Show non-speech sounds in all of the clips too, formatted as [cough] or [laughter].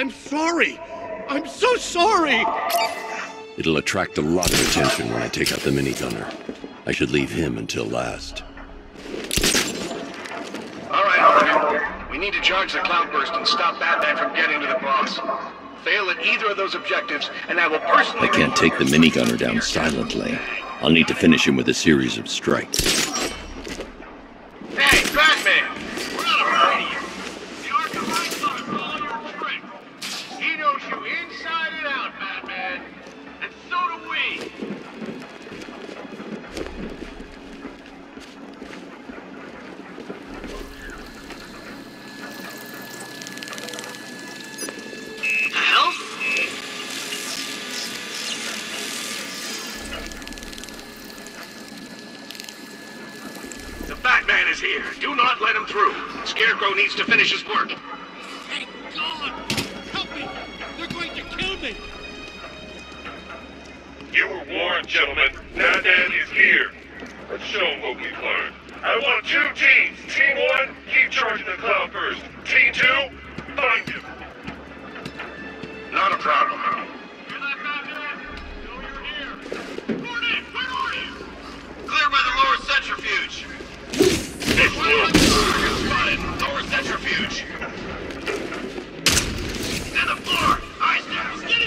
I'm sorry. I'm so sorry. It'll attract a lot of attention when I take out the minigunner. I should leave him until last. All right, Harvey. We need to charge the cloudburst and stop Batman from getting to the boss. Fail at either of those objectives, and I will personally... I can't take the minigunner down silently. I'll need to finish him with a series of strikes. Two teams. Team one, keep charging the cloudburst. Team two, find him. Not a problem. You're not Batman. You're here. Gordon, where are you? Clear by the lower centrifuge. Spotted. Lower centrifuge. The floor. Eyes down.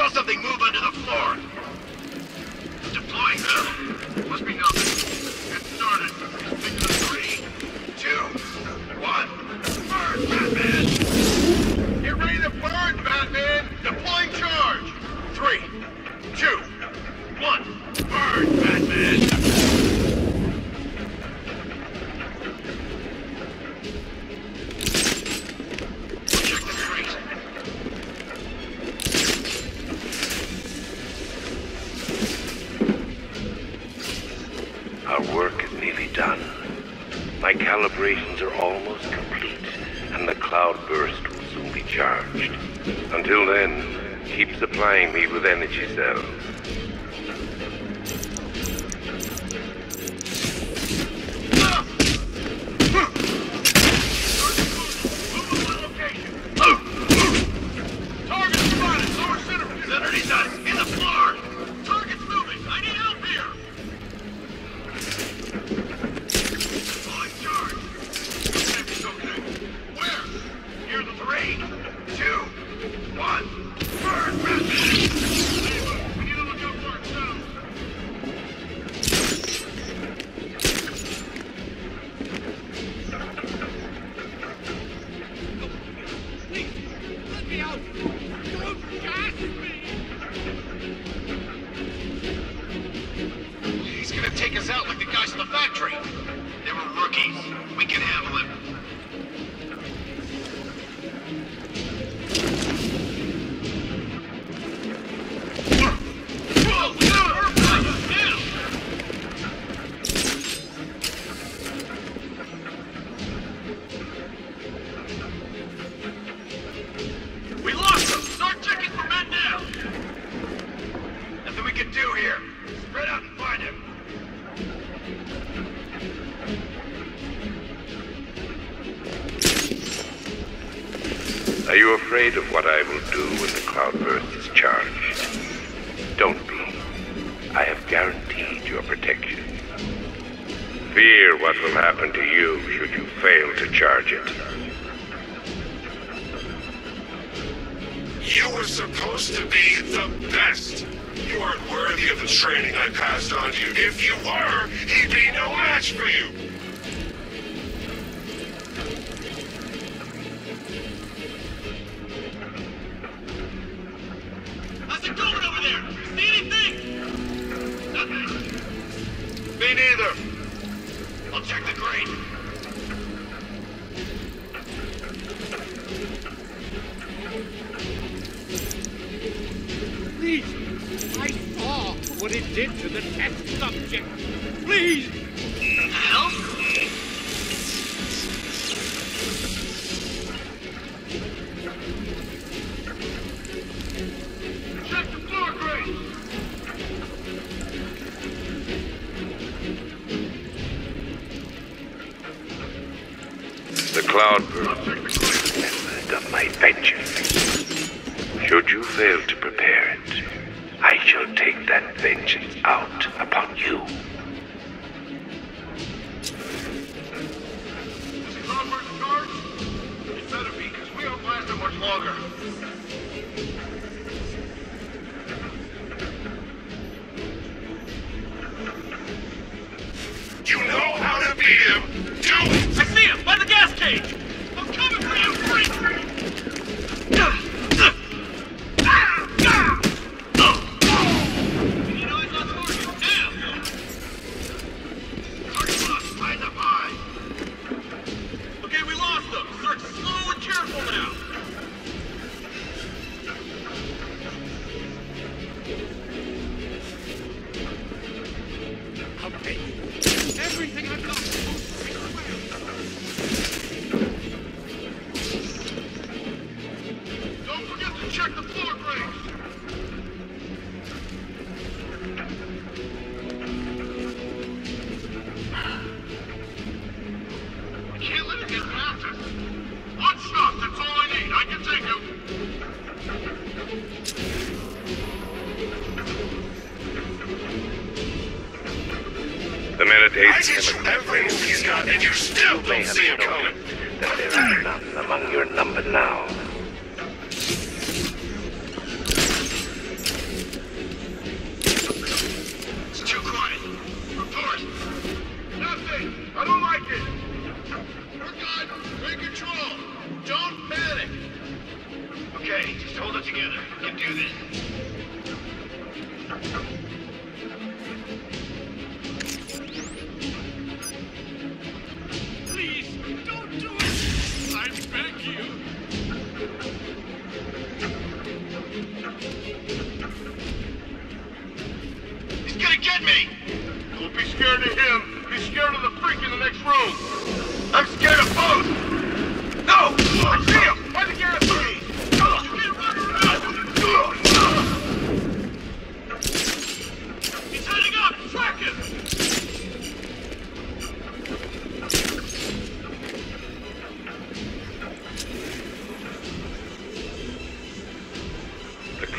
Saw something move under the floor. Deploying now. Must be nothing. Get started. Three, two, one. Burn, Batman! Get ready to burn, Batman! Deploying charge! Three, Until then, keep supplying me with energy cells. What I will do when the cloudburst is charged? Don't be. I have guaranteed your protection. Fear what will happen to you should you fail to charge it. You were supposed to be the best. You aren't worthy of the training I passed on to you. If you were, he'd be no match for you. everything I've got. you see him. me. Don't be scared of him. Be scared of the freak in the next room. I'm scared of both. No! I see him! By the guarantee! He's heading up! Track him!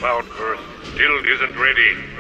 cloud burst still isn't ready.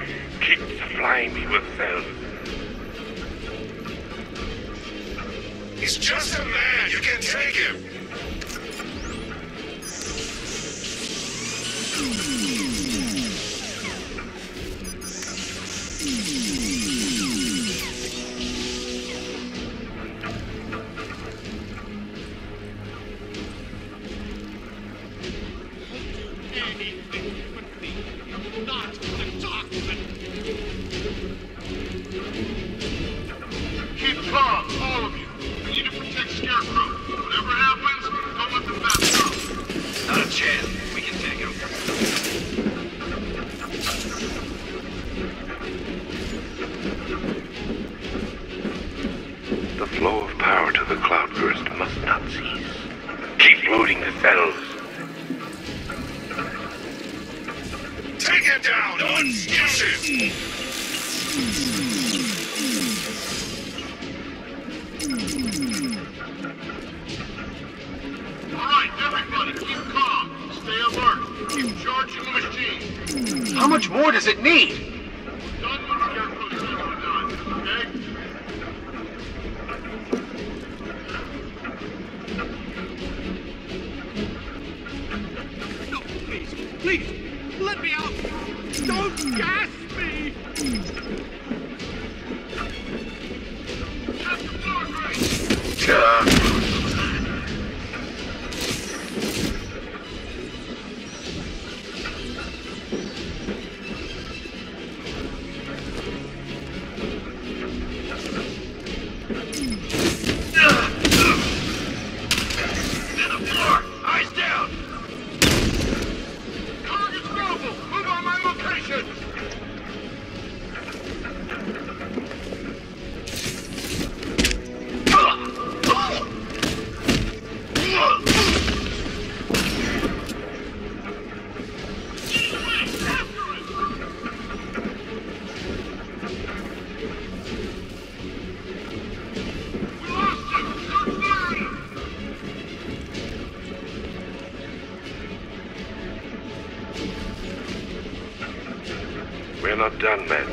Done,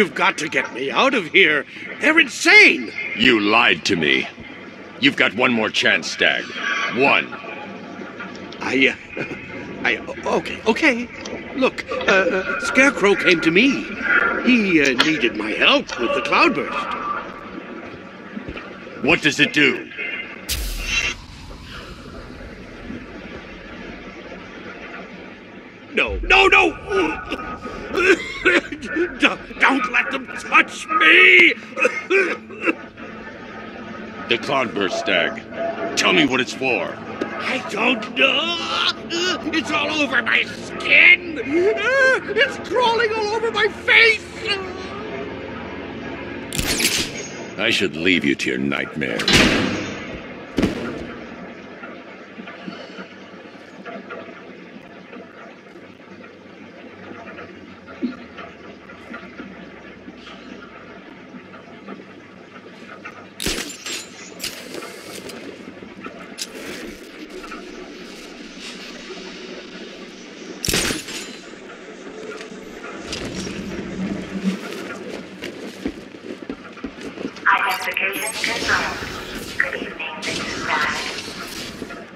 You've got to get me out of here! They're insane! You lied to me. You've got one more chance, Stagg. One. I, uh, [laughs] I, okay, okay. Look, uh, uh, Scarecrow came to me. He uh, needed my help with the cloudburst. What does it do? No, no, no! don't, don't let them touch me! The cloudburst, Stagg. Tell me what it's for. I don't know. It's all over my skin. It's crawling all over my face. I should leave you to your nightmare. Confirmed. Good evening, Mrs. Stagg.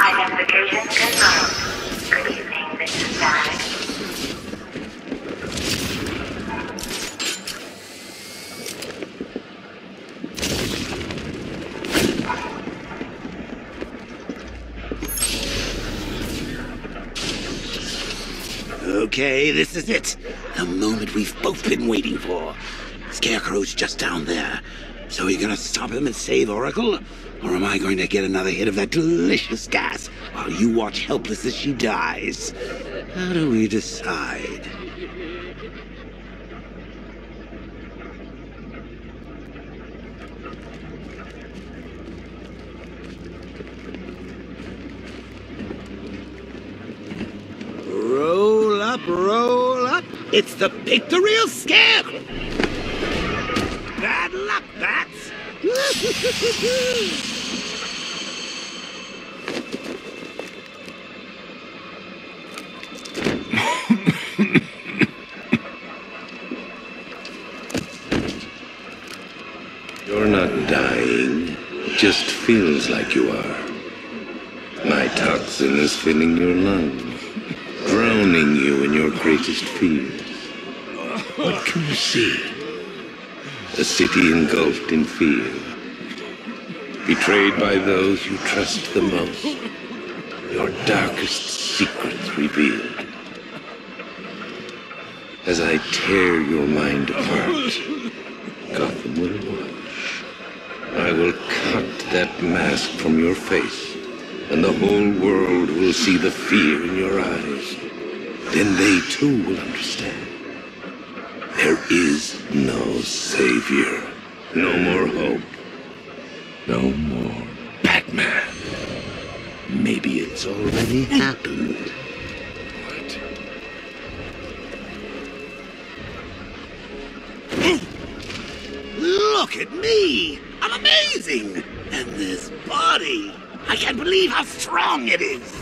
Identification confirmed. Good evening, Mrs. Stagg. Okay, this is it. The moment we've both been waiting for. Scarecrow's just down there. So are you're gonna stop him and save Oracle? Or am I going to get another hit of that delicious gas while you watch helpless as she dies? How do we decide? Roll up, roll up. It's the pictorial scarecrow. Bad luck, bats. [laughs] You're not dying. Just feels like you are. My toxin is filling your lungs, drowning you in your greatest fears. What can you see? A city engulfed in fear. Betrayed by those you trust the most. Your darkest secrets revealed. As I tear your mind apart, Gotham will watch. I will cut that mask from your face, and the whole world will see the fear in your eyes. Then they too will understand. There is no savior, no more hope, no more Batman. Maybe it's already happened. What? Look at me! I'm amazing! And this body! I can't believe how strong it is!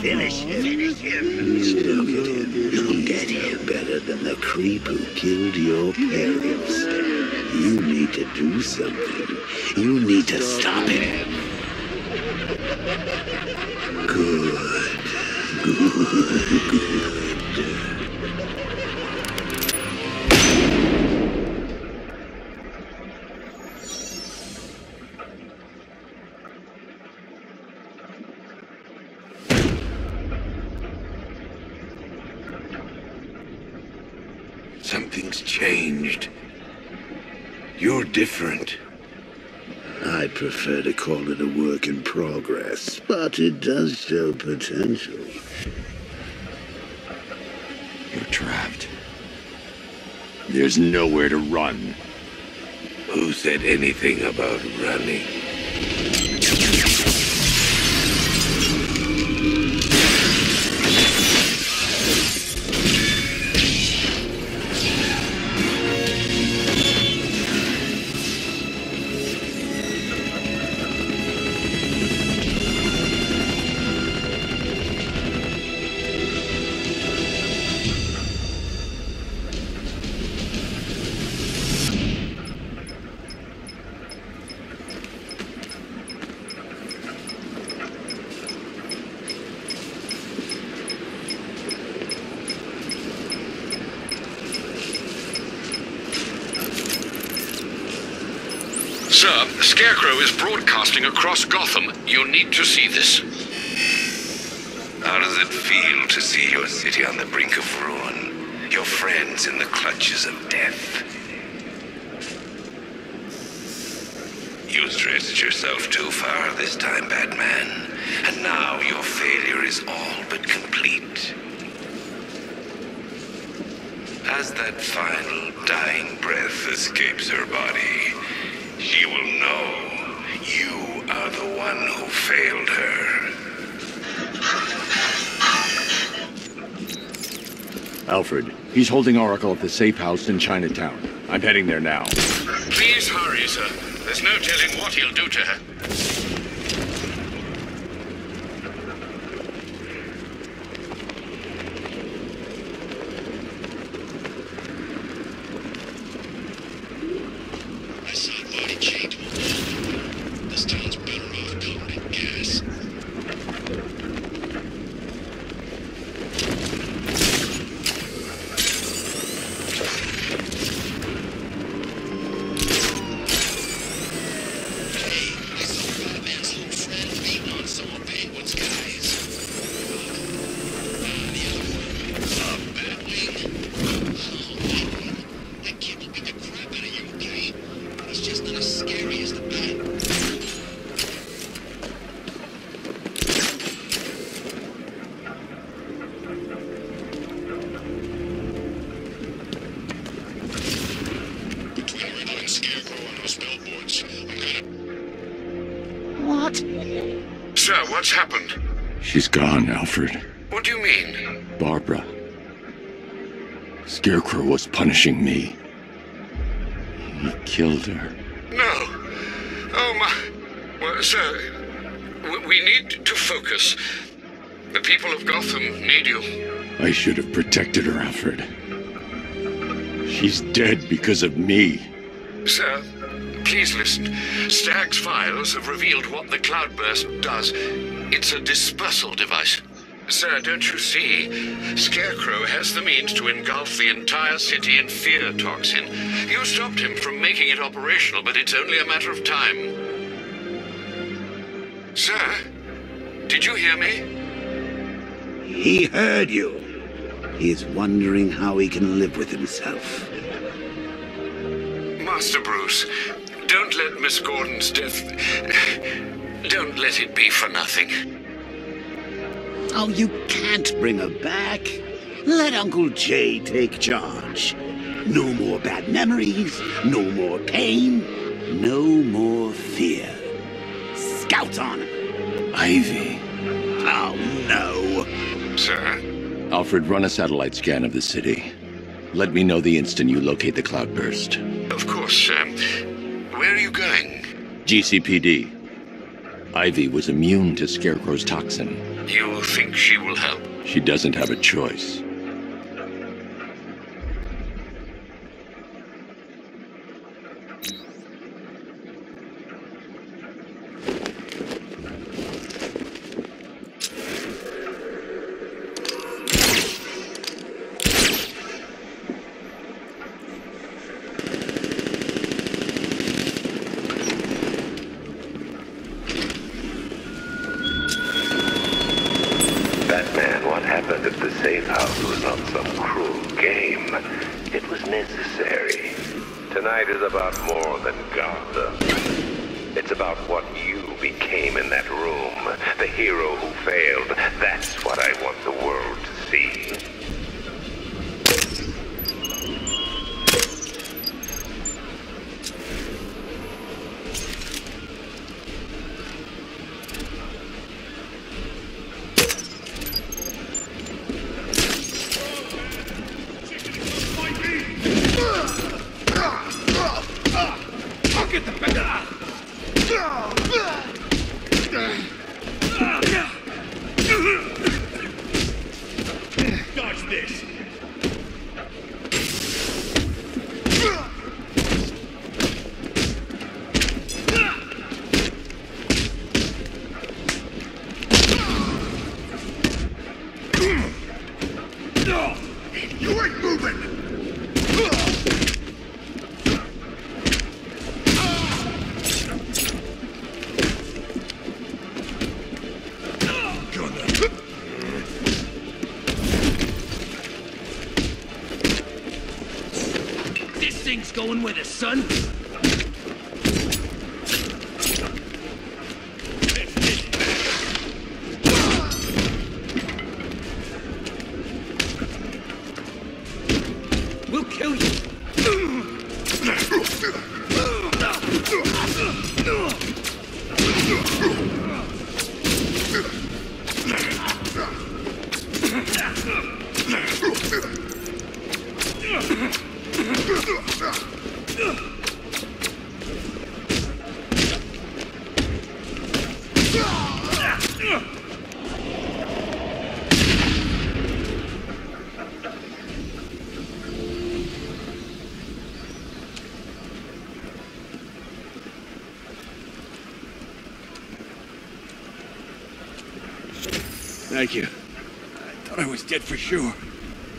finish him. Finish him. Look at him. Look at him. Better than the creep who killed your parents. You need to do something. You need to stop him. Good. Good. Good. Something's changed. You're different. I'd prefer to call it a work in progress, but it does show potential. You're trapped. There's nowhere to run. Who said anything about running? Scarecrow is broadcasting across Gotham. You need to see this. How does it feel to see your city on the brink of ruin? Your friends in the clutches of death? You stretched yourself too far this time, Batman. And now your failure is all but complete. As that final dying breath escapes her body, she will know you are the one who failed her. Alfred, he's holding Oracle at the safe house in Chinatown. I'm heading there now. Please hurry, sir. There's no telling what he'll do to her. She's gone, Alfred. What do you mean? Barbara. Scarecrow was punishing me. He killed her. No. Oh, my. Well, sir, we need to focus. The people of Gotham need you. I should have protected her, Alfred. She's dead because of me. Sir, please listen. Stagg's files have revealed what the cloudburst does. It's a dispersal device. Sir, don't you see? Scarecrow has the means to engulf the entire city in fear toxin. You stopped him from making it operational, but it's only a matter of time. Sir, did you hear me? He heard you. He's wondering how he can live with himself. Master Bruce, don't let Miss Gordon's death. Don't let it be for nothing. Oh, you can't bring her back. Let Uncle Jay take charge. No more bad memories, no more pain, no more fear. Scout on him. Ivy. Oh, no. Sir? Alfred, run a satellite scan of the city. Let me know the instant you locate the cloudburst. Of course, um, where are you going? GCPD. Ivy was immune to Scarecrow's toxin. You think she will help? She doesn't have a choice. Batman, what happened at the safe house was not some cruel game. It was necessary. Tonight is about more than Gotham. It's about what you became in that room. The hero who failed. That's what I want the world to see. I'll get the better. Dodge this. You ain't moving. This thing's going with us, son. We'll kill you. I thought I was dead for sure.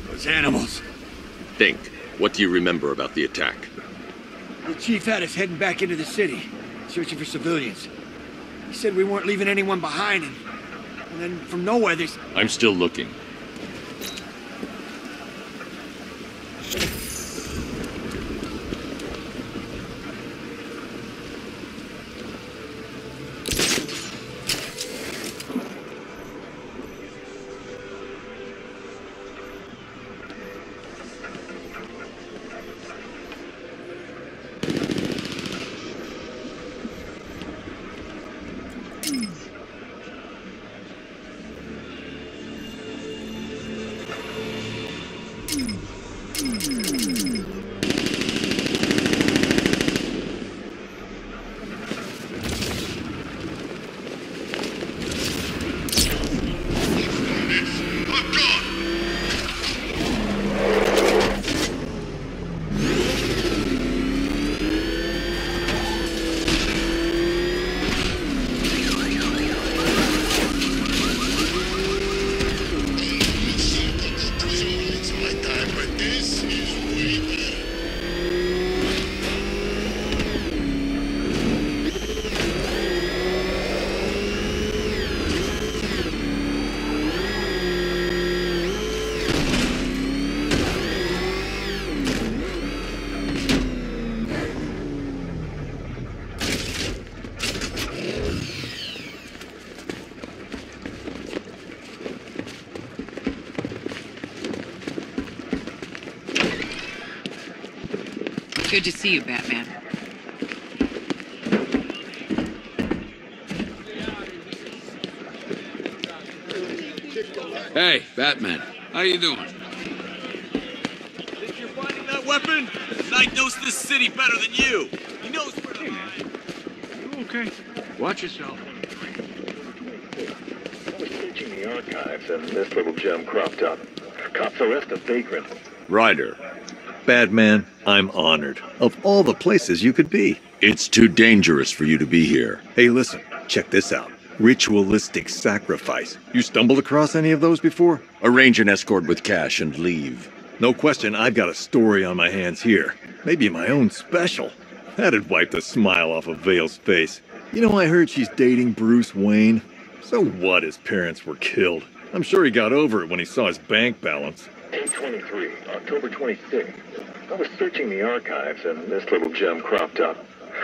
Those animals. Think. What do you remember about the attack? The chief had us heading back into the city, searching for civilians. He said we weren't leaving anyone behind, and, and then from nowhere there's... I'm still looking. Good to see you, Batman. Hey, Batman. How you doing? Think you're finding that weapon? Knight knows this city better than you. He knows where to hide. You okay? Watch yourself. I was searching the archives and this little gem cropped up. Cops arrest a vagrant. Ryder. Batman, I'm honored. Of all the places you could be. It's too dangerous for you to be here. Hey, listen, check this out. Ritualistic sacrifice. You stumbled across any of those before? Arrange an escort with cash and leave. No question, I've got a story on my hands here. Maybe my own special. That'd wipe the smile off of Vale's face. You know, I heard she's dating Bruce Wayne. So what his parents were killed? I'm sure he got over it when he saw his bank balance. 823, October 26th. I was searching the archives and this little gem cropped up.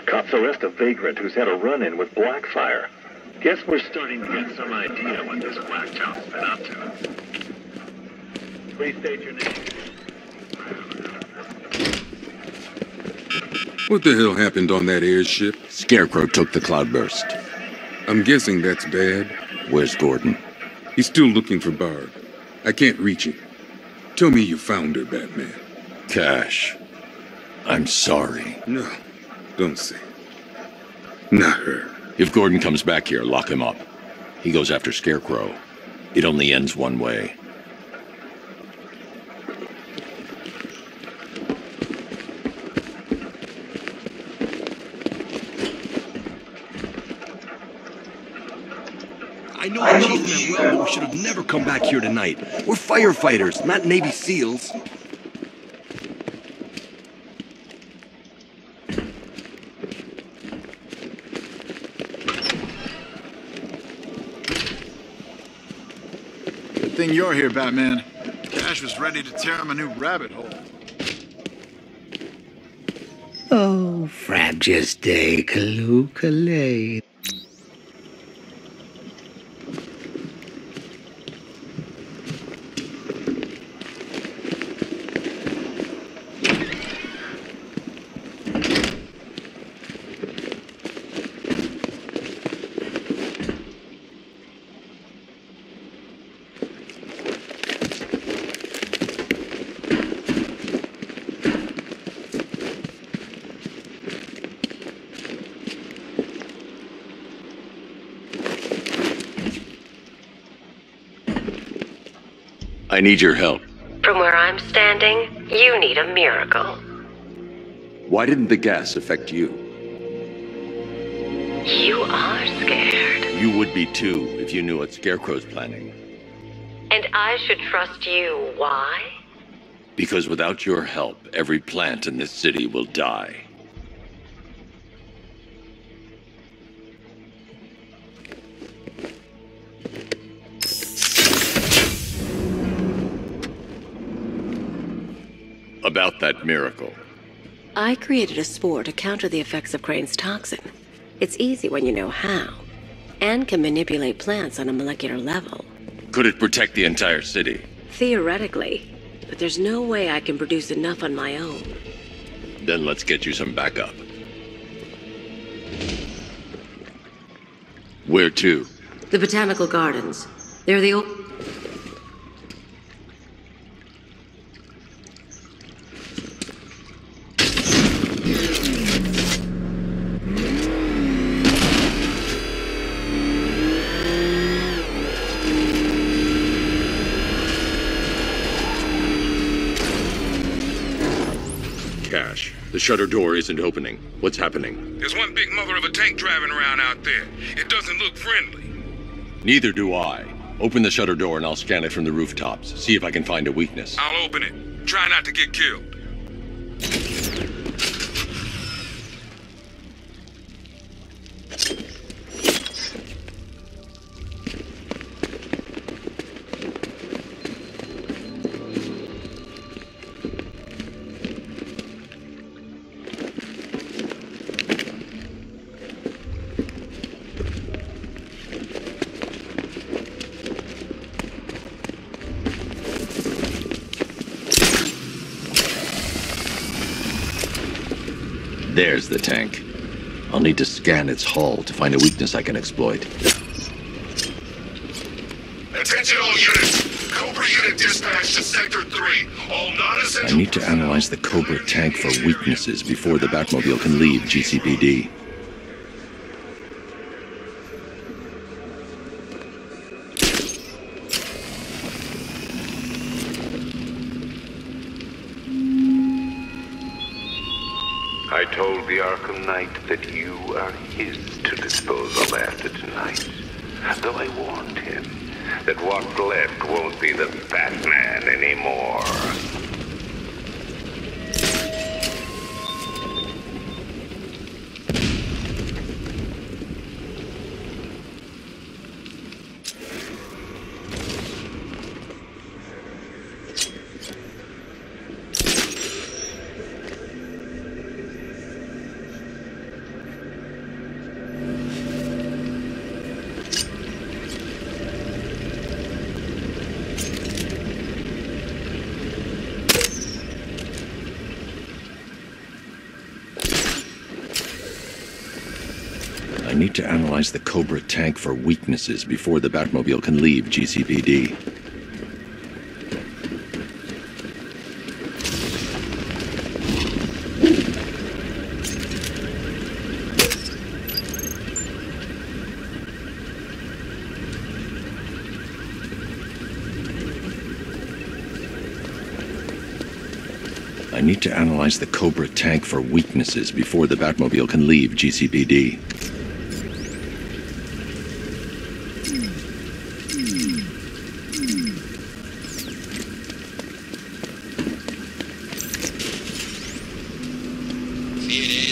Cops arrest a vagrant who's had a run-in with Blackfire. Guess we're starting to get some idea what this whack job's been up to. Please state your name. What the hell happened on that airship? Scarecrow took the cloudburst. I'm guessing that's bad. Where's Gordon? He's still looking for Barb. I can't reach him. Tell me you found her, Batman. Cash. I'm sorry. No, don't say. Not her. If Gordon comes back here, lock him up. He goes after Scarecrow. It only ends one way. I know the chief meant well, but we should have never come back here tonight. We're firefighters, not Navy SEALs. Thing you're here, Batman. Cash was ready to tear him a new rabbit hole. Oh, Frabjous Day, Callooh Callay. I need your help. From where I'm standing, you need a miracle. Why didn't the gas affect you? You are scared. You would be too if you knew what Scarecrow's planning. And I should trust you. Why? Because without your help, every plant in this city will die. About that miracle. I created a spore to counter the effects of Crane's toxin. It's easy when you know how, and can manipulate plants on a molecular level. Could it protect the entire city? Theoretically, but there's no way I can produce enough on my own. Then let's get you some backup. Where to? The Botanical Gardens. They're the old. Cash. The shutter door isn't opening. What's happening? There's one big mother of a tank driving around out there. It doesn't look friendly. Neither do I. Open the shutter door and I'll scan it from the rooftops. See if I can find a weakness. I'll open it. Try not to get killed. There's the tank. I'll need to scan its hull to find a weakness I can exploit. Attention all units! Cobra unit dispatch to Sector 3. All non-essential... I need to analyze the Cobra tank for weaknesses before the Batmobile can leave GCPD. I told the Arkham Knight that you are his to dispose of after tonight. Though I warned him that what's left won't be the Batman anymore. I need to analyze the Cobra tank for weaknesses before the Batmobile can leave GCPD. I need to analyze the Cobra tank for weaknesses before the Batmobile can leave GCPD.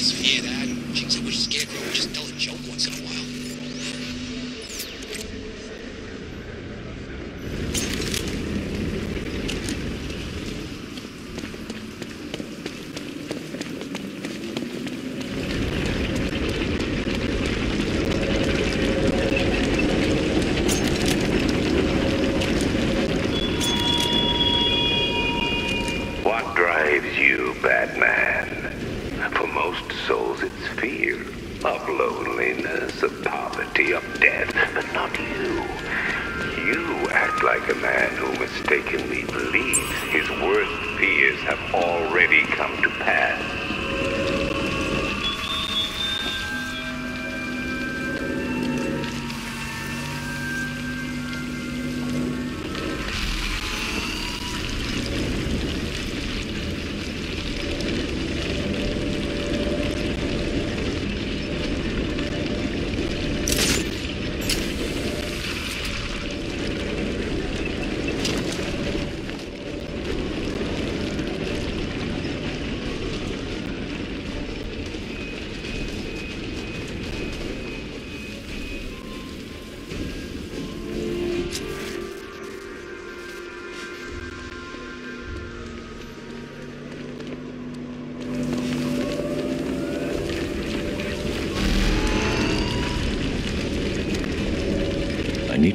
This, fear that. Jeez, I wish Scarecrow would just tell a joke once in a while.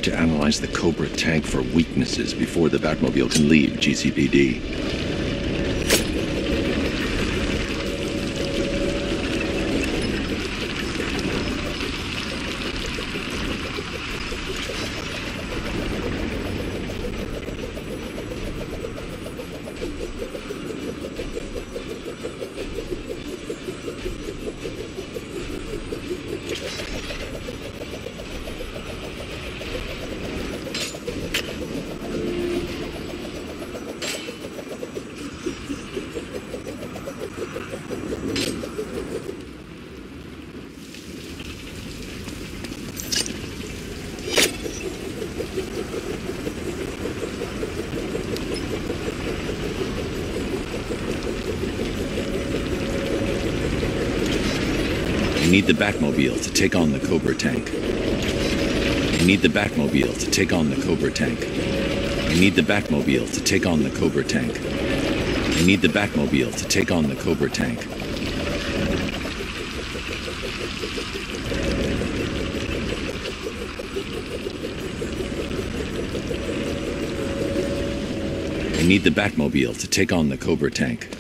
Need to analyze the Cobra tank for weaknesses before the Batmobile can leave GCPD. We need the Batmobile to take on the Cobra tank. We need the Batmobile to take on the Cobra tank. We need the Batmobile to take on the Cobra tank. We need the Batmobile to take on the Cobra tank. Need the Batmobile to take on the Cobra tank.